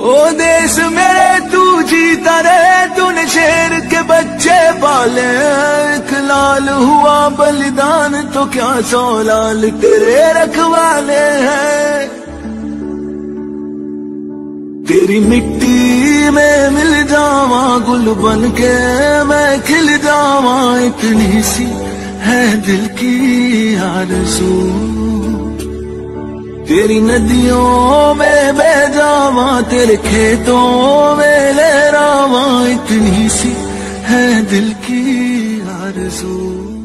ओ देश मेरे, तू जीता रहे तूने शेर के बच्चे पाले। लाल हुआ बलिदान तो क्या सौ लाल तेरे रखवाले हैं? तेरी मिट्टी में मिल जावा गुल बन के, मैं खिल जावा इतनी सी है दिल की आरज़ू। तेरी नदियों में बह रामा तेरे खेतों में रामा इतनी सी है दिल की आरज़ू।